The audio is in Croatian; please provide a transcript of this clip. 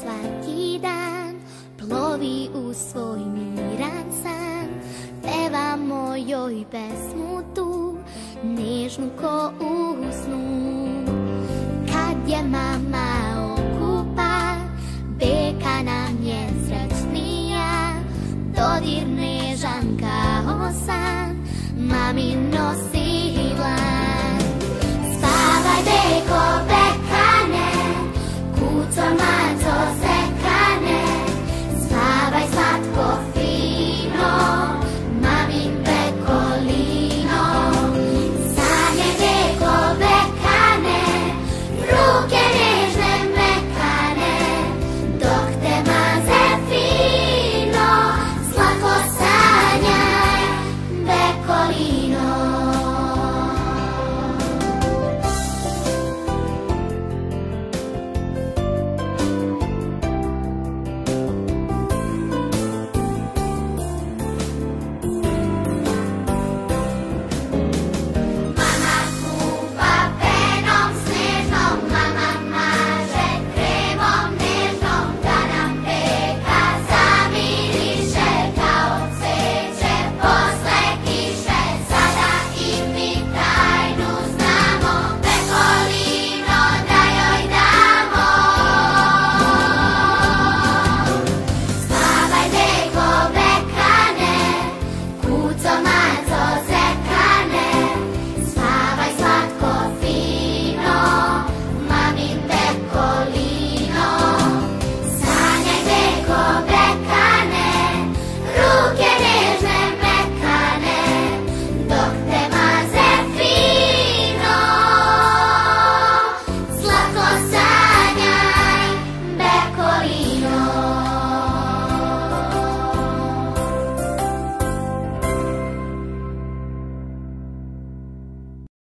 svaki dan. Plovi u svoj miran san. Pevamo joj pesmu tu Nežnu ko u Kad je mama okupa Beka nam je srećnija. Dodir nežan kao san Mamin